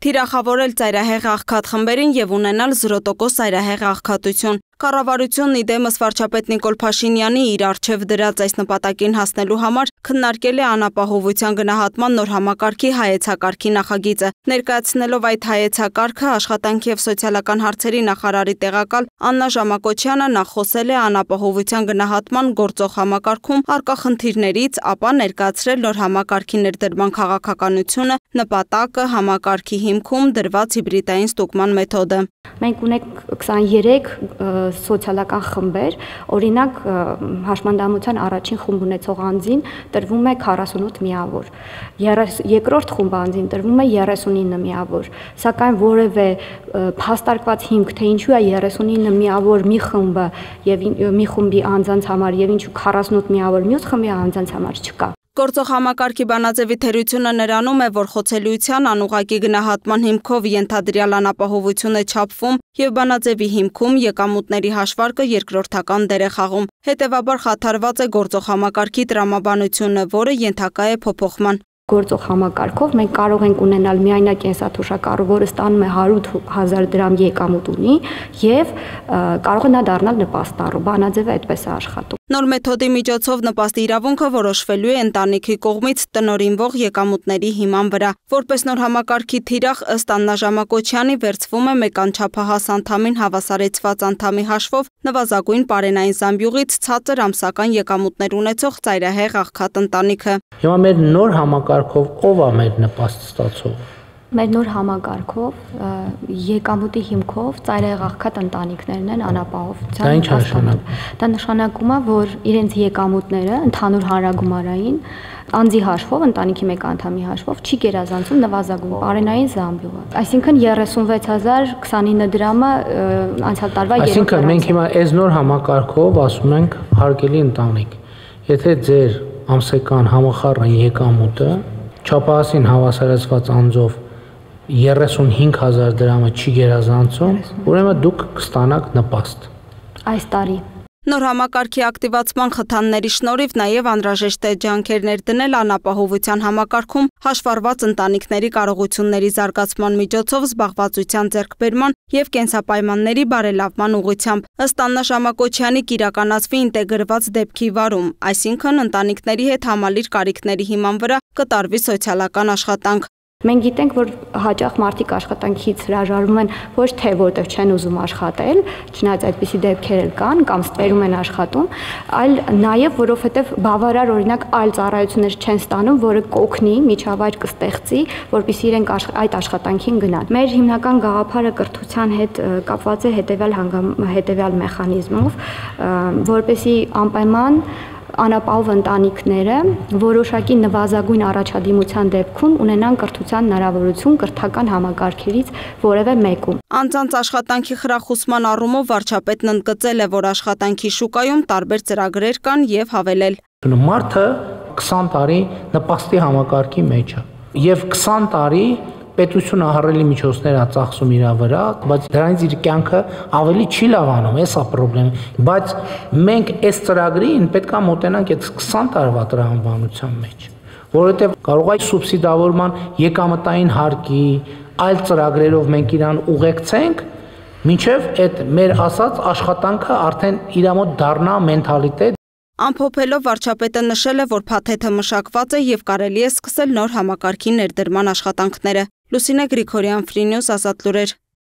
թիրախավորել ծայրահեղ աղքատ խմբերին եւ ունենալ 0% ծայրահեղ աղքատություն։ Կառավարությունն իդեմս վարչապետ Նիկոլ Փաշինյանի իր արչև դրած այս նպատակին հասնելու համար քննարկել է անապահովության գնահատման նոր համակարգի հայեցակարգի նախագիծը։ Ներկայացնելով այդ հայեցակարգը աշխատանքի եւ սոցիալական հարցերի նախարարի տեղակալ Աննա Ժամակոչյանը նախ խոսել է անապահովության գնահատման գործող համակարգում արկա խնդիրներից, ապա ներկայացրել նոր համակարգի ներդրման քաղաքականությունը, նպատակը, համակարգի հիմքում դրված հիբրիդային ստուգման մեթոդը։ Մենք ունենք 23 սոցիալական խմբեր, օրինակ հաշմանդամության առաջին խումբ ունեցող անձին տրվում է 48 միավոր, երկրորդ խումբ անձին տրվում է 39 միավոր, սակայն որևէ փաստարկված հիմք, թե ինչու է 39 միավոր մի խումբը եւ մի խումբի անձանց համար եւ ինչու 48 միավոր մյուս խմբի անձանց համար չկա։ Գործող համակարգի բանաձևի թերությունը նրանում է, որ խոցելիության անուղակի գնահատման հիմքով ենթադրյալ անապահովություն է չափվում եւ բանաձևի հիմքում եկամուտների հաշվարկը երկրորդական դեր է խաղում։ Հետևաբար խաթարված է գործող համակարգի տրամաբանությունը, որը ենթակա է փոփոխման գործող համակարգով մենք կարող ենք ունենալ միայնակ կենսաթոշակառու, որը ստանում է 100.000 դրամ եկամուտ ունի եւ կարող է նա դառնալ նպաստառու։ Բանաձևը այդպես է աշխատում։ Նոր մեթոդի միջոցով նպաստի իրավունքը որոշվելու է ընտանիքի կողմից տնորինվող եկամուտների հիման վրա։ Որպես նոր համակարգի թիրախ ըստ Աննա Ժամակոչյանի վերցվում է մեկ անչափահաս անդամին հավասարեցված անդամի հաշվով նվազագույն պարենային զամբյուղից ցածր ամսական եկամուտներ ունեցող ծայրահեղ աղքատ ընտանիքը։ Հիմա մեր նոր համակարգով ով է մեր նպաստ ստացողը Մեր նոր համակարգով եկամուտի հիմքով ծայրահեղ աղքատ ընտանիքներն են անապահովության։ Դա ինչ նշանակում։ Դա նշանակում է, որ իրենց եկամուտները ընդհանուր հանրագումարային անձի հաշվով, ընտանիքի մեկ անդամի հաշվով չի գերազանցում նվազագույն բարենային զամբյուղը։ Այսինքն 36029 դրամը անցյալ տարվա երրորդ Այսինքն մենք հիմա այս նոր համակարգով ասում ենք հարգելի ընտանիք, եթե ձեր ամսական համախառն եկամուտը չափահասին հավասարեցված անձով 35000 դրամը չի գերազանցում, ուրեմն դուք կստանաք նպաստ։ Այս տարի Նոր համակարգի ակտիվացման խթանների շնորհիվ նաև անհրաժեշտ է ջանքերներ դնել անապահովության համակարգում հաշվառված ընտանիքների կարողությունների զարգացման միջոցով զբաղվածության ձեռքբերման եւ կենսապայմանների բարելավման ուղղությամբ։ Ըստ Աննա Շամակոչյանի կիրականացվի ինտեգրված դեպքի վարում, այսինքն ընտանիքների հետ համալիր կարիքների հիման վրա կտարվի սոցիալական աշխատանք, Մենք գիտենք, որ հաճախ մարդիկ աշխատանքից հրաժարվում են ոչ թե որտեղ չեն ուզում աշխատել, չնայած այդպիսի դեպքեր էլ կան կամ ստերում են աշխատում, այլ նաև որովհետև բավարար օրինակ այլ ծառայություններ չեն ստանում, որը կօգնի, միջավայր կստեղծի, որպեսզի իրենք այդ աշխատանքին գնան։ Մեր հիմնական գաղափարը կրթության հետ կապված է հետեւյալ հանգամ հետեւյալ մեխանիզմով, որպեսզի անպայման անապահով ընտանիքները որոշակի նվազագույն առաջադիմության դեպքում ունենան կրթության հնարավորություն կրթական համակարգերից որևէ մեկում։ Անձանց աշխատանքի խրախուսման առումով վարչապետն ընդգծել է, որ աշխատանքի շուկայում տարբեր ծրագրեր կան եւ հավելել. Մարդը 20 տարի նպաստի համակարգի մեջ է եւ 20 տարի պետությունը հառելի միջոցներ է ծախսում իր վրա, բայց դրանից իր կյանքը ավելի չի լավանում, էսա խնդրեմ։ Բայց մենք այս ծրագրին պետքա մոտենանք այդ 20 տարվա տրամաբանության մեջ, որովհետև կարող է սուբսիդավորման եկամտային հարկի, այլ ծրագրերով մենք իրան ուղեկցենք, մինչև այդ մեր ասած աշխատանքը արդեն իր մոտ դառնա մենթալիտետ Ամփոփելով վարչապետը նշել է, որ փաթեթը մշակված է եւ կարելի է սկսել նոր համակարգի ներդրման աշխատանքները։ Լուսինե Գրիգորյան, Free News, Ազատ լուրեր։